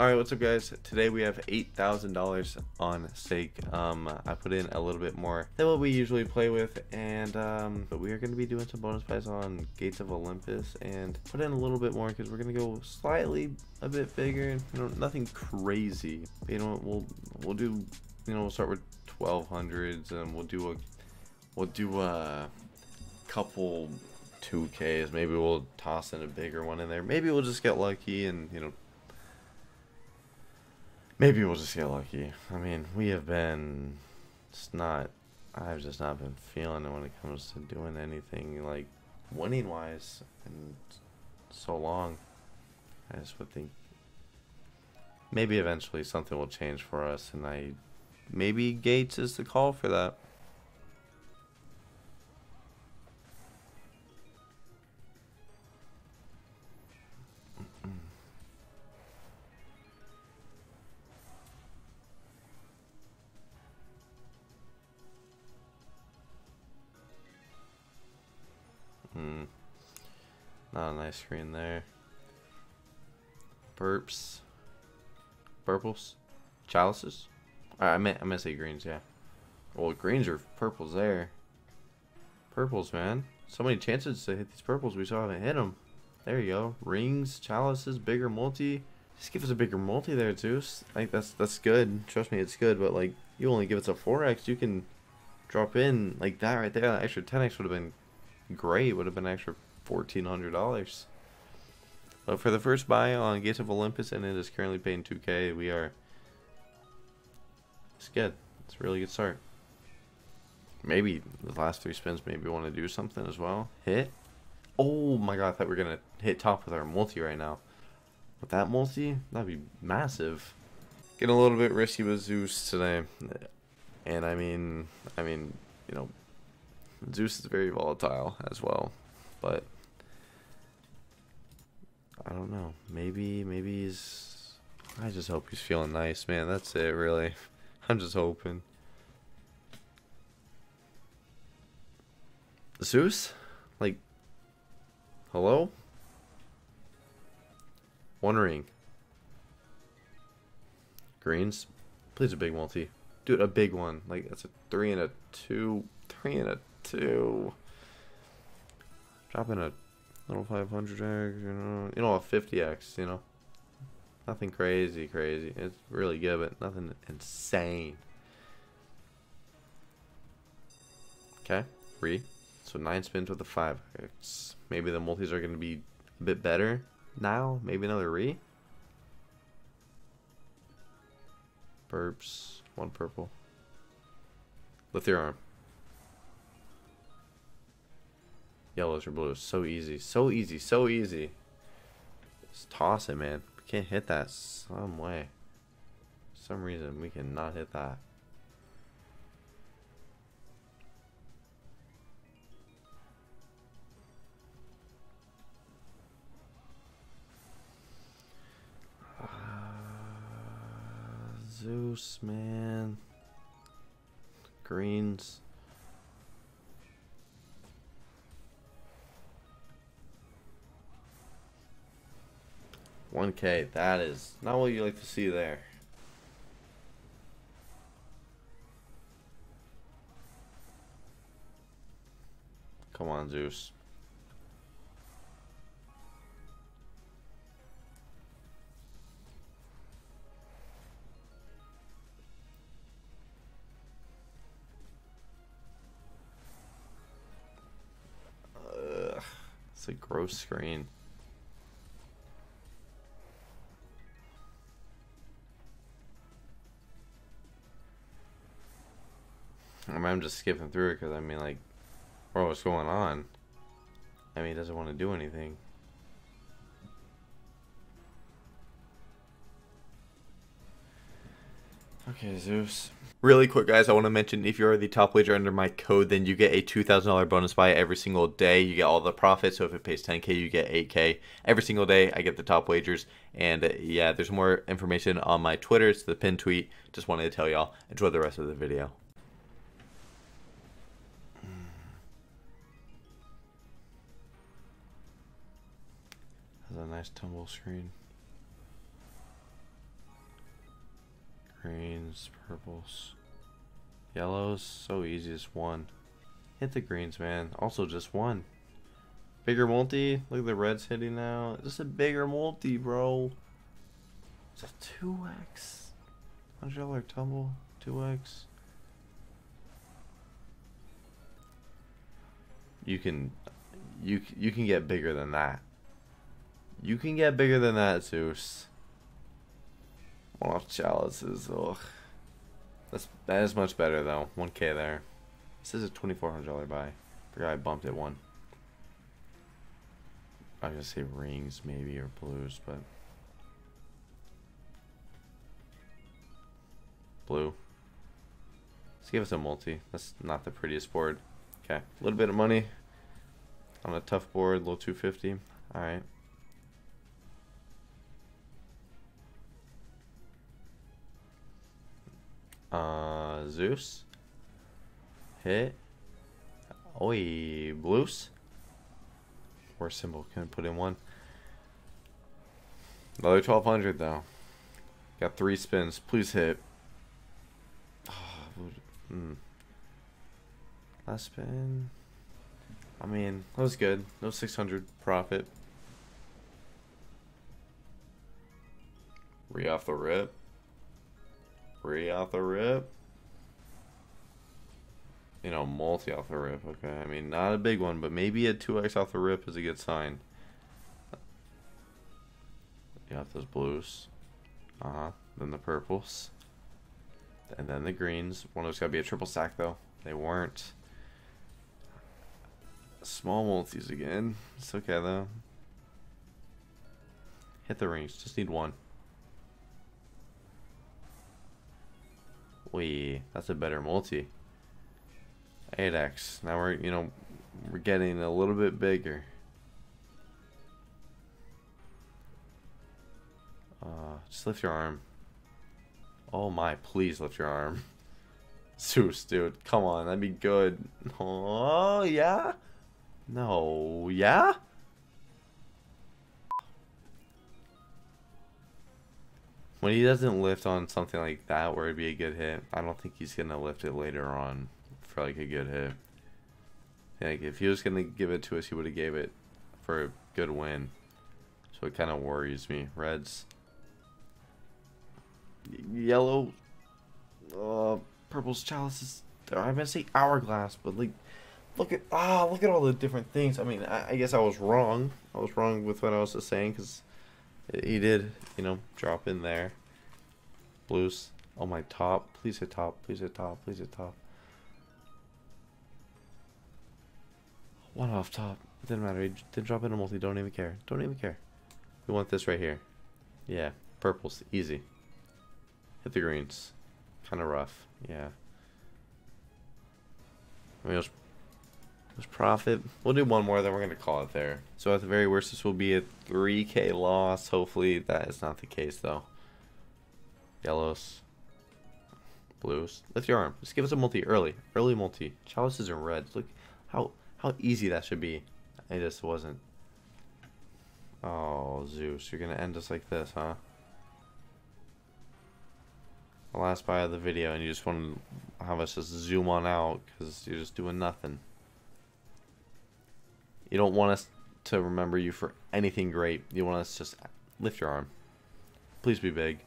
Alright, what's up guys? Today we have $8,000 on stake. Um, I put in a little bit more than what we usually play with and um, but we are going to be doing some bonus buys on Gates of Olympus and put in a little bit more because we're going to go slightly a bit bigger. You know, nothing crazy. You know, we'll we'll do, you know, we'll start with 1200s and we'll do a we'll do a couple 2Ks. Maybe we'll toss in a bigger one in there. Maybe we'll just get lucky and, you know, Maybe we'll just get lucky. I mean, we have been. It's not. I've just not been feeling it when it comes to doing anything like winning wise in so long. I just would think maybe eventually something will change for us, and I maybe Gates is the call for that. Not a nice screen there. Burps. Purples? Chalices? I meant I meant to say greens, yeah. Well greens are purples there. Purples, man. So many chances to hit these purples, we still haven't hit them. There you go. Rings, chalices, bigger multi. Just give us a bigger multi there, too. Think that's that's good. Trust me, it's good, but like you only give us a 4x, you can drop in like that right there. That extra 10x would have been great. Would have been extra fourteen hundred dollars. But for the first buy on Gates of Olympus, and it is currently paying two K, we are. It's good. It's a really good start. Maybe the last three spins, maybe want to do something as well. Hit. Oh my god! I thought we were gonna hit top with our multi right now. With that multi, that'd be massive. Getting a little bit risky with Zeus today, and I mean, I mean, you know, Zeus is very volatile as well, but I don't know. Maybe, maybe he's. I just hope he's feeling nice, man. That's it, really. I'm just hoping. Zeus, like, hello. One ring. Greens, please a big multi. Dude, a big one. Like that's a three and a two, three and a two. Dropping a little 500x, you know, you know, a 50x, you know. Nothing crazy, crazy. It's really good, but nothing insane. Okay, re. So nine spins with a five. It's, maybe the multis are going to be a bit better now. Maybe another re. Burps. One purple. Lift your arm. Yellows or blues. So easy. So easy. So easy. Just toss it, man. We can't hit that some way. For some reason, we cannot hit that. Uh, Zeus, man. Greens. 1k, that is not what you like to see there. Come on, Zeus. Ugh, it's a gross screen. I mean, I'm just skipping through it because I mean, like, bro, what's going on? I mean, he doesn't want to do anything. Okay, Zeus. Really quick, guys, I want to mention if you're the top wager under my code, then you get a $2,000 bonus buy every single day. You get all the profits. So if it pays 10K, you get 8K. Every single day, I get the top wagers. And uh, yeah, there's more information on my Twitter. It's the pinned tweet. Just wanted to tell y'all. Enjoy the rest of the video. A nice tumble screen. Greens, purples, yellows. So easy, just one. Hit the greens, man. Also, just one. Bigger multi. Look at the reds hitting now. Just a bigger multi, bro. It's a 2x. $100 tumble. 2x. You can you you can get bigger than that. You can get bigger than that, Zeus. One off chalices. Ugh. That's that is much better though. 1k there. This is a $2400 buy. Forgot I bumped it one. I was gonna say rings maybe or blues, but blue. Let's give us a multi. That's not the prettiest board. Okay, a little bit of money on a tough board, little 250. All Uh, Zeus. Hit. Oi, blues. Worst symbol. Can't put in one. Another 1200 though. Got three spins. Please hit. Oh, mm. Last spin. I mean, that was good. No 600 profit. Re off the rip. Re off the rip. You know, multi off the rip. Okay, I mean, not a big one, but maybe a 2x off the rip is a good sign. You have those blues. Uh huh. Then the purples. And then the greens. One of those got to be a triple stack, though. They weren't. Small multis again. It's okay though. Hit the rings. Just need one. Wee, that's a better multi. 8x. Now we're, you know, we're getting a little bit bigger. Uh, just lift your arm. Oh my, please lift your arm. Zeus, dude, come on, that'd be good. Oh, yeah? No, yeah? When he doesn't lift on something like that where it'd be a good hit, I don't think he's going to lift it later on for like a good hit. Like if he was going to give it to us, he would have gave it for a good win. So it kind of worries me. Reds. Yellow. Uh, purple's chalices. I'm going to say hourglass, but like look at ah look at all the different things. I mean, I, I guess I was wrong. I was wrong with what I was just saying because he did, you know, drop in there. Blues. Oh my top. Please hit top. Please hit top. Please hit top. One off top. It didn't matter. He didn't drop in a multi. Don't even care. Don't even care. We want this right here. Yeah. Purples. Easy. Hit the greens. Kind of rough. Yeah. I mean, it was was profit. We'll do one more, then we're going to call it there. So at the very worst, this will be a 3k loss. Hopefully that is not the case, though. Yellows. Blues. Lift your arm. Just give us a multi early. Early multi. Chalices and reds. Look how how easy that should be. It just wasn't. Oh, Zeus. You're going to end us like this, huh? The last buy of the video, and you just want to have us just zoom on out because you're just doing nothing. You don't want us to remember you for anything great. You want us to just lift your arm. Please be big.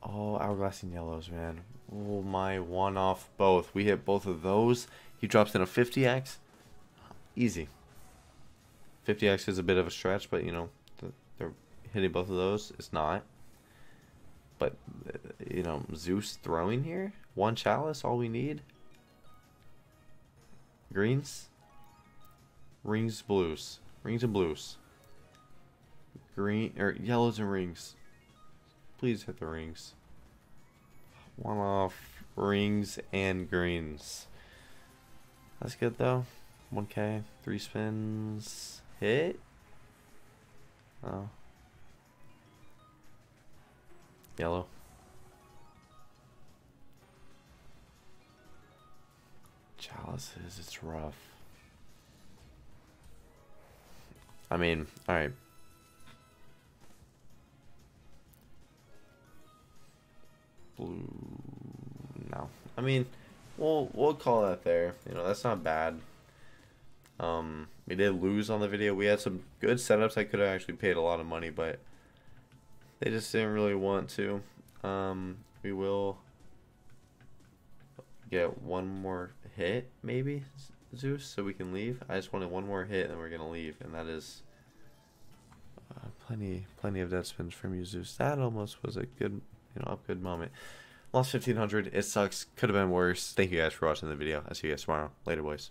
Oh, hourglass and yellows, man. Oh my, one off both. We hit both of those. He drops in a 50x. Easy. 50x is a bit of a stretch, but you know, they're hitting both of those. It's not. But, uh, you know, Zeus throwing here. One chalice, all we need. Greens. Rings, blues. Rings and blues. Green, or yellows and rings. Please hit the rings. One off rings and greens. That's good though. 1k, three spins. Hit? Oh. Yellow. Chalices, it's rough. I mean, alright. Blue... No. I mean, we'll, we'll call that there. You know, that's not bad. Um, we did lose on the video. We had some good setups. I could have actually paid a lot of money, but they just didn't really want to. Um, we will get one more hit, maybe? Zeus, so we can leave. I just wanted one more hit, and we're gonna leave, and that is uh, plenty, plenty of dead spins from you, Zeus. That almost was a good, you know, a good moment. Lost 1500. It sucks. Could have been worse. Thank you guys for watching the video. I'll see you guys tomorrow. Later, boys.